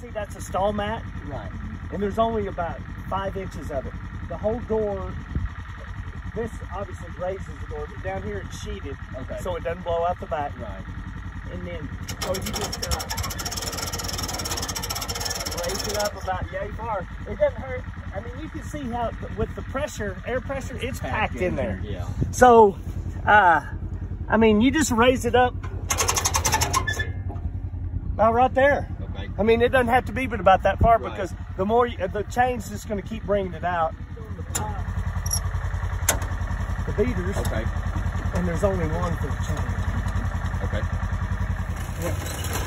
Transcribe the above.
see that's a stall mat, Right. and there's only about five inches of it. The whole door, this obviously raises the door, but down here it's sheeted, Okay. so it doesn't blow out the back. Right. And then, so you just uh, raise it up about yay far. It doesn't hurt. I mean, you can see how with the pressure, air pressure, it's packed, in there. Yeah. So, uh, I mean, you just raise it up about right there. I mean, it doesn't have to be but about that far Right. because the more you, the chain's just going to keep bringing it out. The beaters, Okay. and there's only one for the chain. Okay. Yeah.